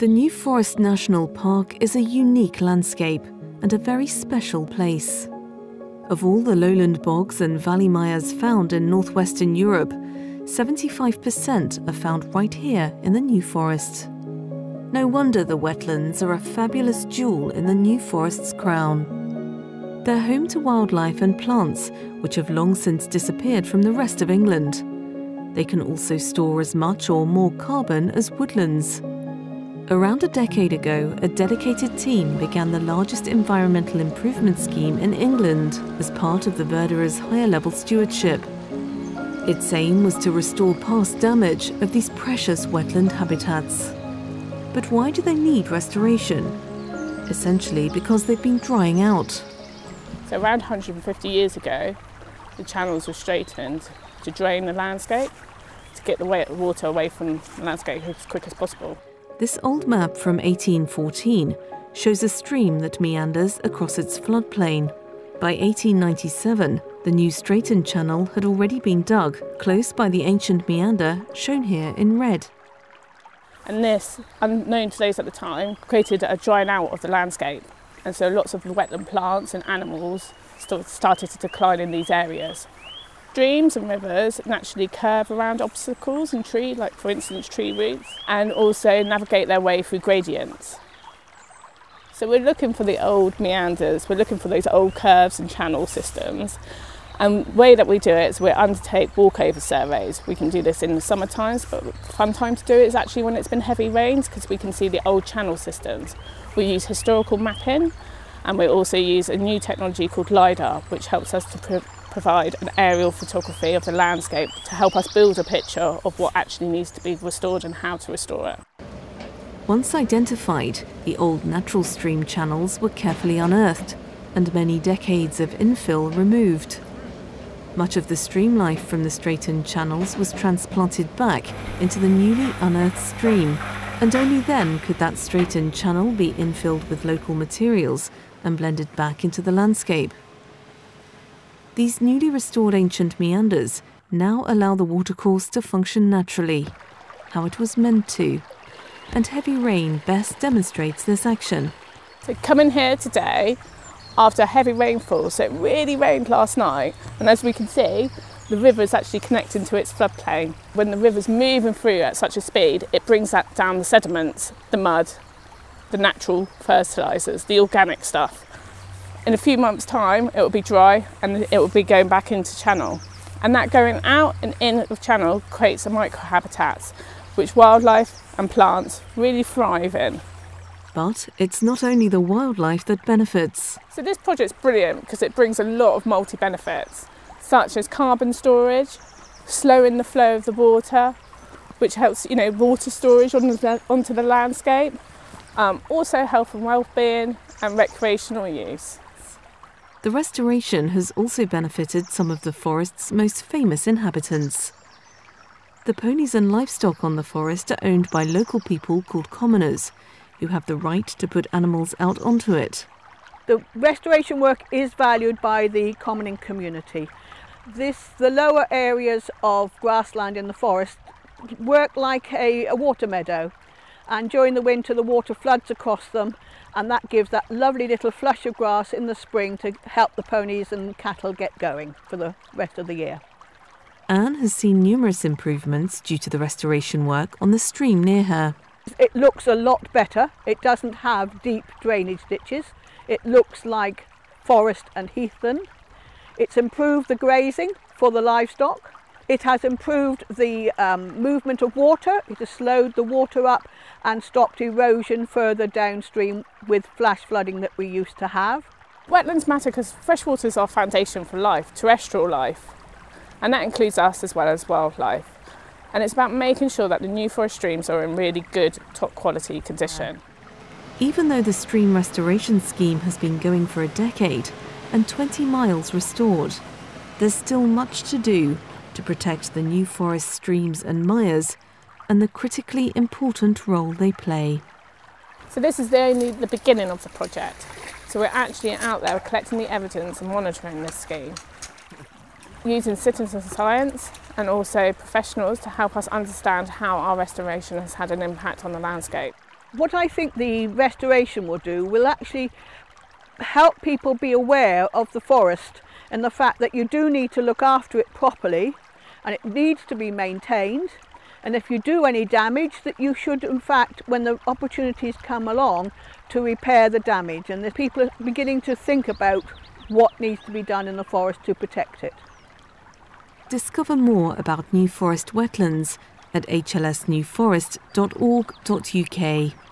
The New Forest National Park is a unique landscape and a very special place. Of all the lowland bogs and valley mires found in northwestern Europe, 75% are found right here in the New Forest. No wonder the wetlands are a fabulous jewel in the New Forest's crown. They're home to wildlife and plants which have long since disappeared from the rest of England. They can also store as much or more carbon as woodlands. Around a decade ago, a dedicated team began the largest environmental improvement scheme in England as part of the Verderers' higher level stewardship. Its aim was to restore past damage of these precious wetland habitats. But why do they need restoration? Essentially because they've been drying out. So around 150 years ago, the channels were straightened to drain the landscape, to get the water away from the landscape as quick as possible. This old map from 1814 shows a stream that meanders across its floodplain. By 1897, the new straightened channel had already been dug close by the ancient meander shown here in red. And this, unknown to those at the time, created a drying out of the landscape. And so lots of wetland plants and animals started to decline in these areas. Streams and rivers naturally curve around obstacles and tree, like for instance tree roots, and also navigate their way through gradients. So we're looking for the old meanders, we're looking for those old curves and channel systems and the way that we do it is we undertake walkover surveys. We can do this in the summer times, but fun time to do it is actually when it's been heavy rains because we can see the old channel systems. We use historical mapping and we also use a new technology called LiDAR, which helps us to provide an aerial photography of the landscape to help us build a picture of what actually needs to be restored and how to restore it. Once identified, the old natural stream channels were carefully unearthed and many decades of infill removed. Much of the stream life from the straightened channels was transplanted back into the newly unearthed stream, and only then could that straightened channel be infilled with local materials and blended back into the landscape. These newly restored ancient meanders now allow the watercourse to function naturally, how it was meant to, and heavy rain best demonstrates this action. So coming here today after heavy rainfall. So it really rained last night, and as we can see, the river is actually connecting to its floodplain. When the river's moving through at such a speed, it brings that down the sediments, the mud, the natural fertilisers, the organic stuff. In a few months' time, it will be dry and it will be going back into channel. And that going out and in of channel creates a microhabitat, which wildlife and plants really thrive in. But it's not only the wildlife that benefits. So this project's brilliant because it brings a lot of multi-benefits, such as carbon storage, slowing the flow of the water, which helps, you know, water storage on the, onto the landscape, um, also health and well-being and recreational use. The restoration has also benefited some of the forest's most famous inhabitants. The ponies and livestock on the forest are owned by local people called commoners, who have the right to put animals out onto it. The restoration work is valued by the commoning community. This, the lower areas of grassland in the forest work like a, a water meadow and during the winter the water floods across them and that gives that lovely little flush of grass in the spring to help the ponies and cattle get going for the rest of the year. Anne has seen numerous improvements due to the restoration work on the stream near her. It looks a lot better. It doesn't have deep drainage ditches. It looks like forest and heathland. It's improved the grazing for the livestock. It has improved the um, movement of water. It has slowed the water up and stopped erosion further downstream with flash flooding that we used to have. Wetlands matter because freshwater is our foundation for life, terrestrial life, and that includes us as well as wildlife and it's about making sure that the new forest streams are in really good, top quality condition. Even though the stream restoration scheme has been going for a decade and 20 miles restored, there's still much to do to protect the new forest streams and mires and the critically important role they play. So this is the only the beginning of the project. So we're actually out there collecting the evidence and monitoring this scheme using citizen science and also professionals to help us understand how our restoration has had an impact on the landscape. What I think the restoration will do will actually help people be aware of the forest and the fact that you do need to look after it properly and it needs to be maintained and if you do any damage that you should in fact when the opportunities come along to repair the damage and the people are beginning to think about what needs to be done in the forest to protect it. Discover more about New Forest wetlands at hlsnewforest.org.uk.